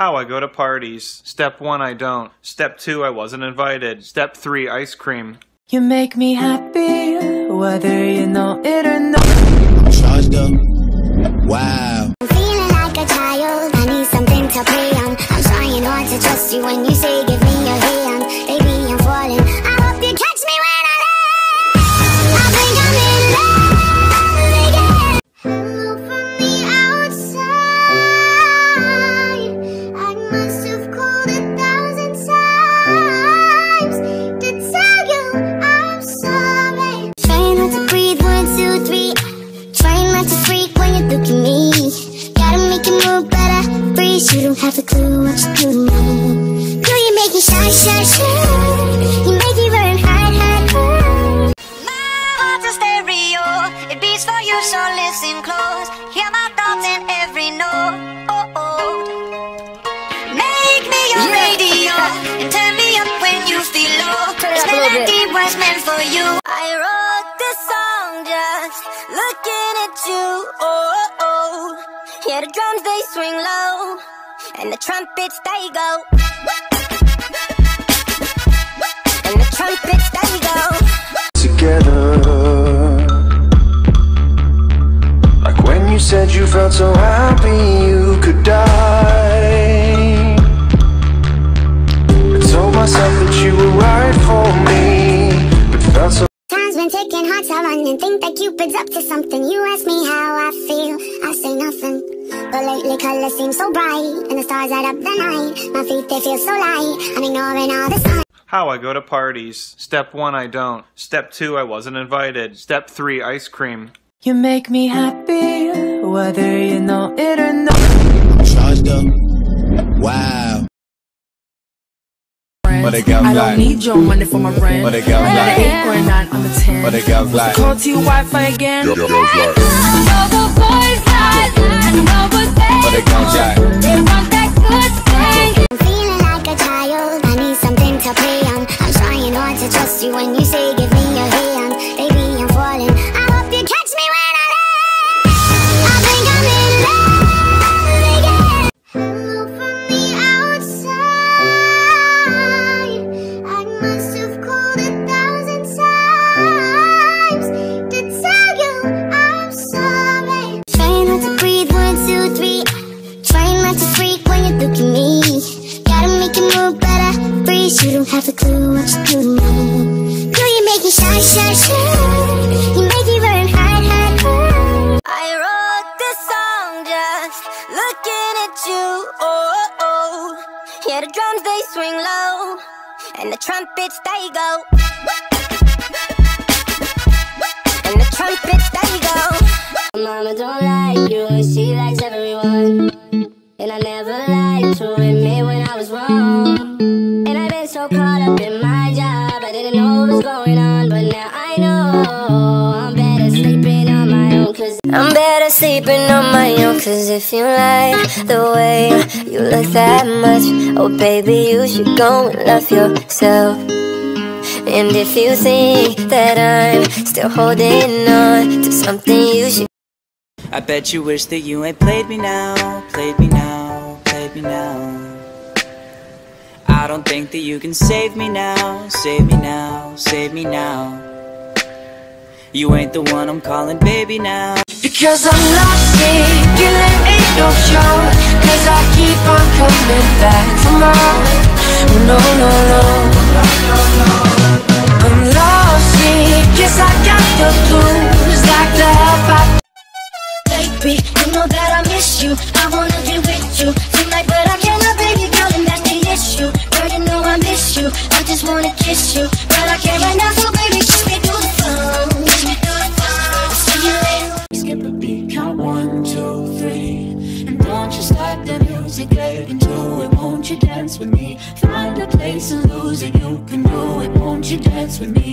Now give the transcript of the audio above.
I go to parties. Step 1, I don't. Step 2, I wasn't invited. Step 3, ice cream. You make me happy, whether you know it or not. I'm charged up. Wow. I'm feeling like a child. I need something to play on. I'm trying hard to trust you when you say give me was meant for you. I wrote this song just looking at you. Oh, oh. oh. Yeah, the drums they swing low, and the trumpets they go. And the trumpets they go. together. Like when you said you felt so happy you could die. Time's been ticking, hearts are running. Think that Cupid's up to something. You ask me how I feel, I say nothing. But lately, colors seem so bright, and the stars light up the night. My feet they feel so light. I'm ignoring all the signs. How I go to parties. Step 1, I don't. Step 2, I wasn't invited. Step 3, ice cream. You make me happy, whether you know it or not. Charged up. Wow. But they got I don't need your money for my rent. But they got I black. got eight or nine on the ten. But they got black. Call to your Wi-Fi again. But they got jack. I'm feeling like a child. I need something to play on. I'm trying hard to trust you when you say and the trumpets they go. And the trumpets they go. Mama don't like you, and she likes everyone. And I never lied to admit when I was wrong. And I've been so caught up in my job, I didn't know what was going on. I'm better sleeping on my own. Cause if you like the way you look that much, oh baby, you should go and love yourself. And if you think that I'm still holding on to something, you should. I bet you wish that you ain't played me now, played me now, played me now. I don't think that you can save me now, save me now, save me now. You ain't the one I'm calling baby now. Because I'm lost in killing ain't no show. Cause I keep on coming back for more. Oh, no, no, no. I'm guess I got the blues. Like the Baby, you know that I miss you. I wanna be with you tonight, but I cannot, baby girl, that's the issue. Girl, you know I miss you. I just wanna kiss you, but I can't right now, so baby, kiss me get into it. Won't you dance with me? Find a place and lose it. You can do it. Won't you dance with me?